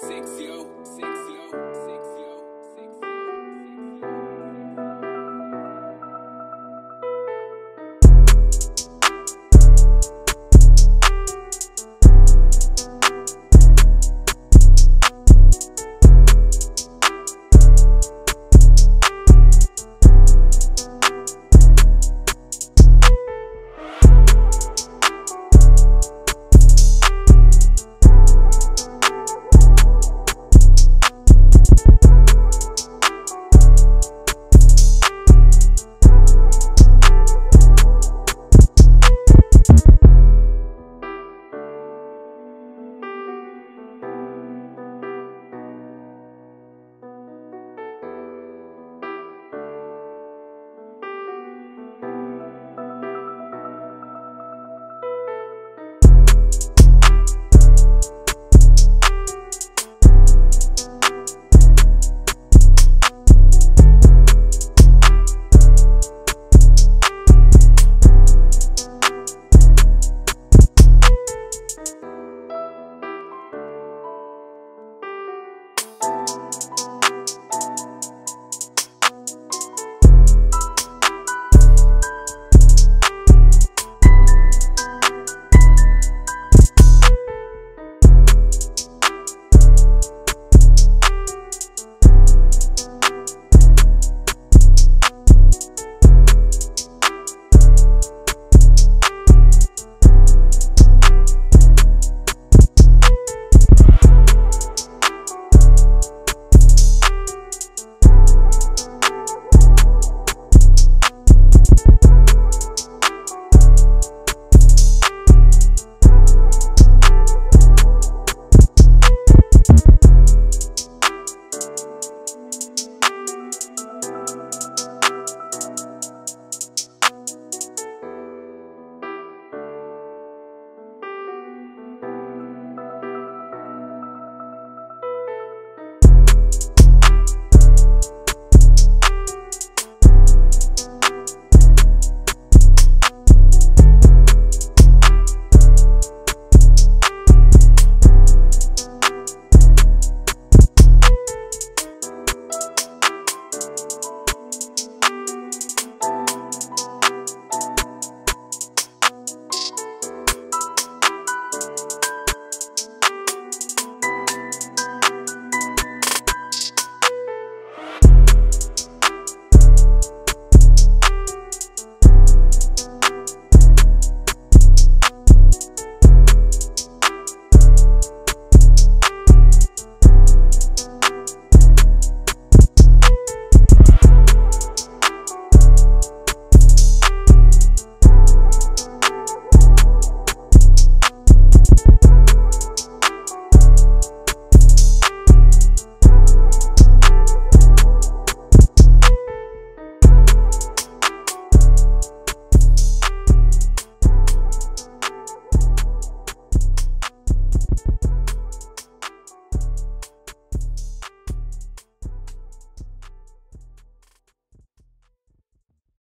Six, yo. Six.